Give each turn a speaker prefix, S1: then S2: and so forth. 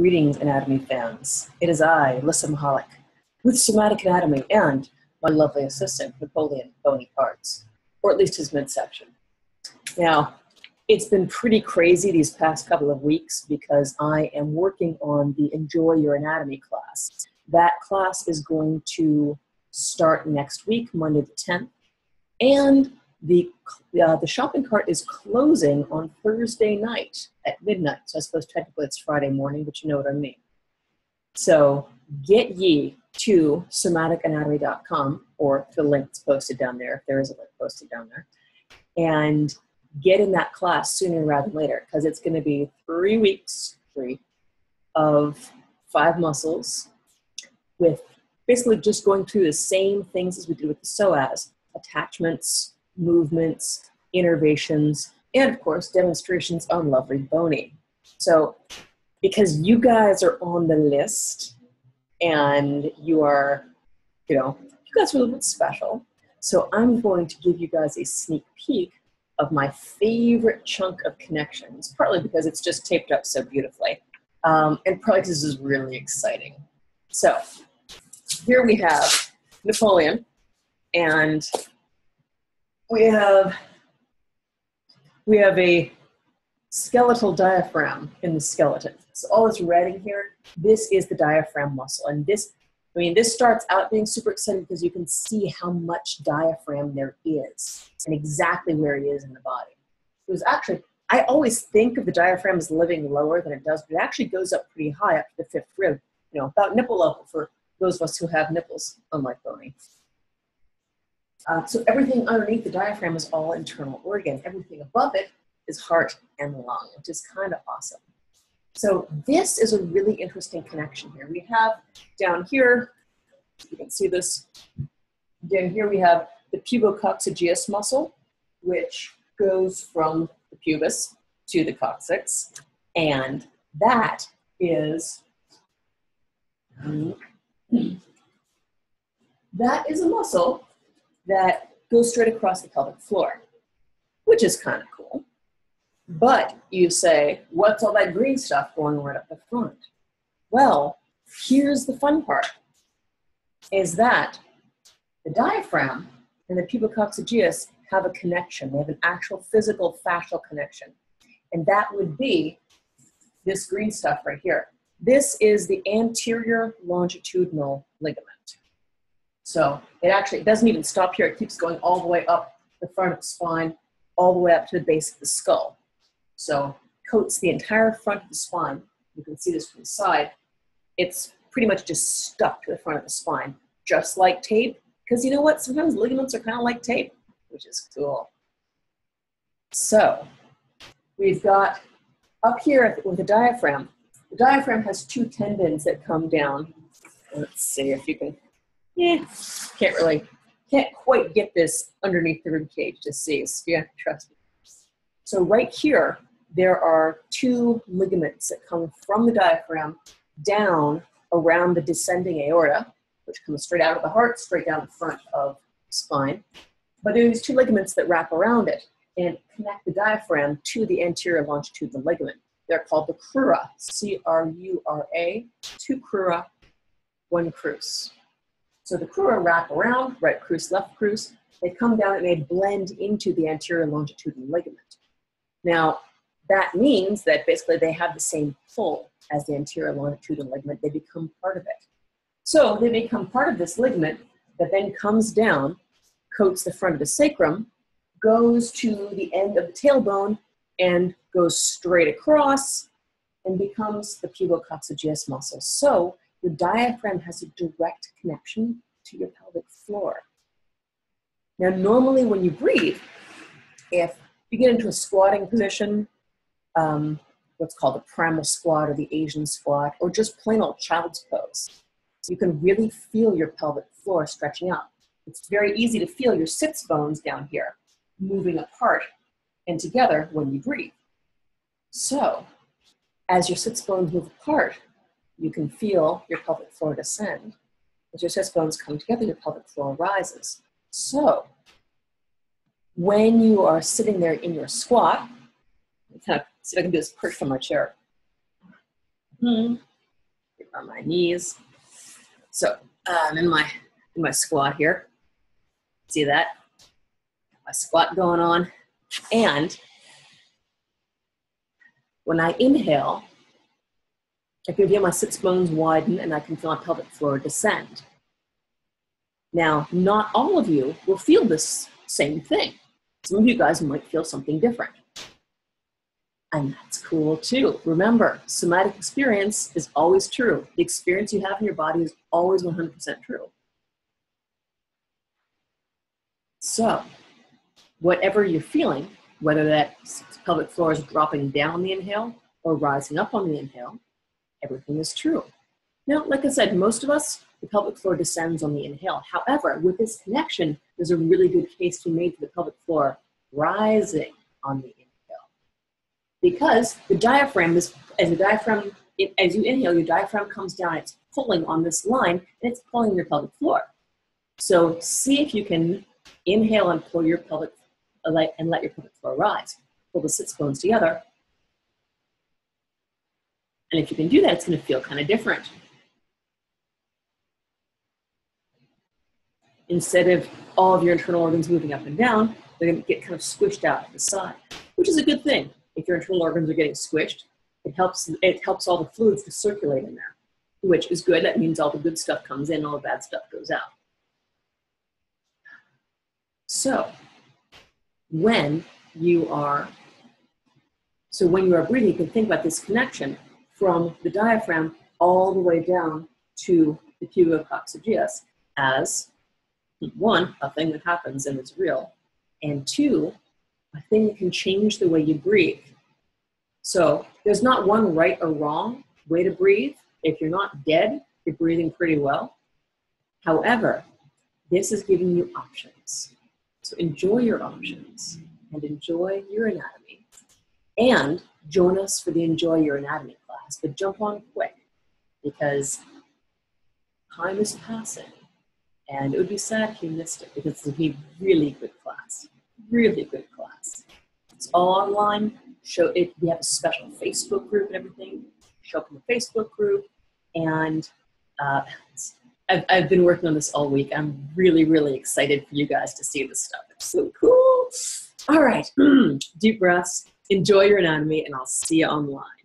S1: Greetings, anatomy fans. It is I, Lissa Mahalik, with Somatic Anatomy and my lovely assistant, Napoleon Bony Parts, or at least his midsection. Now, it's been pretty crazy these past couple of weeks because I am working on the Enjoy Your Anatomy class. That class is going to start next week, Monday the 10th, and the uh, the shopping cart is closing on Thursday night at midnight. So I suppose technically it's Friday morning, but you know what I mean. So get ye to somaticanatomy.com or the link that's posted down there, if there is a link posted down there, and get in that class sooner rather than later because it's going to be three weeks, three, of five muscles with basically just going through the same things as we did with the psoas attachments, movements, innervations, and of course, demonstrations on Lovely Bony. So, because you guys are on the list and you are, you know, you guys are a little bit special. So, I'm going to give you guys a sneak peek of my favorite chunk of connections, partly because it's just taped up so beautifully, um, and probably this is really exciting. So, here we have Napoleon, and we have we have a skeletal diaphragm in the skeleton. So all this red in here, this is the diaphragm muscle. And this, I mean, this starts out being super exciting because you can see how much diaphragm there is and exactly where it is in the body. It was actually, I always think of the diaphragm as living lower than it does, but it actually goes up pretty high up to the fifth rib, you know, about nipple level for those of us who have nipples, unlike Bony. Uh, so everything underneath the diaphragm is all internal organ. Everything above it is heart and lung, which is kind of awesome. So this is a really interesting connection here. We have down here, you can see this, down here we have the pubococcygeus muscle, which goes from the pubis to the coccyx, and that is, that is a muscle that goes straight across the pelvic floor, which is kind of cool. But you say, what's all that green stuff going right up the front? Well, here's the fun part, is that the diaphragm and the pubococcygeus have a connection. They have an actual physical fascial connection. And that would be this green stuff right here. This is the anterior longitudinal ligament. So it actually it doesn't even stop here. It keeps going all the way up the front of the spine, all the way up to the base of the skull. So coats the entire front of the spine. You can see this from the side. It's pretty much just stuck to the front of the spine, just like tape. Because you know what? Sometimes ligaments are kind of like tape, which is cool. So we've got up here with the diaphragm. The diaphragm has two tendons that come down. Let's see if you can yeah, can't really, can't quite get this underneath the rib cage to see. So you have to trust me. So right here, there are two ligaments that come from the diaphragm down around the descending aorta, which comes straight out of the heart, straight down the front of spine. But there are these two ligaments that wrap around it and connect the diaphragm to the anterior longitudinal ligament. They're called the crura, C-R-U-R-A, two crura, one crus. So the crura wrap around, right crus, left crus, they come down and they blend into the anterior longitudinal ligament. Now, that means that basically they have the same pull as the anterior longitudinal ligament. They become part of it. So they become part of this ligament that then comes down, coats the front of the sacrum, goes to the end of the tailbone, and goes straight across and becomes the pubococcygeus muscle. So your diaphragm has a direct connection to your pelvic floor. Now, normally when you breathe, if you get into a squatting position, um, what's called the primal squat or the Asian squat, or just plain old child's pose, you can really feel your pelvic floor stretching out. It's very easy to feel your sits bones down here moving apart and together when you breathe. So, as your sits bones move apart, you can feel your pelvic floor descend. As your sits bones come together, your pelvic floor rises. So, when you are sitting there in your squat, kind of see if I can do this perch from my chair. Hmm. are my knees. So I'm in my in my squat here. See that? My squat going on. And when I inhale, I can feel my sits bones widen and I can feel my pelvic floor descend. Now, not all of you will feel this same thing. Some of you guys might feel something different. And that's cool too. Remember, somatic experience is always true. The experience you have in your body is always 100% true. So, whatever you're feeling, whether that pelvic floor is dropping down the inhale or rising up on the inhale, everything is true. Now, like I said, most of us, the pelvic floor descends on the inhale. However, with this connection, there's a really good case to be made for the pelvic floor rising on the inhale. Because the diaphragm is, as the diaphragm, it, as you inhale, your diaphragm comes down, it's pulling on this line, and it's pulling your pelvic floor. So see if you can inhale and pull your pelvic, and let your pelvic floor rise. Pull the sits bones together. And if you can do that, it's going to feel kind of different. instead of all of your internal organs moving up and down, they're going to get kind of squished out to the side, which is a good thing. If your internal organs are getting squished, it helps it helps all the fluids to circulate in there, which is good. That means all the good stuff comes in, all the bad stuff goes out. So, when you are so when you are breathing, you can think about this connection from the diaphragm all the way down to the coccygeus as one, a thing that happens and it's real, and two, a thing that can change the way you breathe. So there's not one right or wrong way to breathe. If you're not dead, you're breathing pretty well. However, this is giving you options. So enjoy your options and enjoy your anatomy. And join us for the Enjoy Your Anatomy class, but jump on quick because time is passing and it would be sad if you missed it because it would be really good class. Really good class. It's all online. Show it. We have a special Facebook group and everything. Show up in the Facebook group, and uh, I've, I've been working on this all week. I'm really, really excited for you guys to see this stuff. It's so cool. All right, deep breaths. Enjoy your anatomy, and I'll see you online.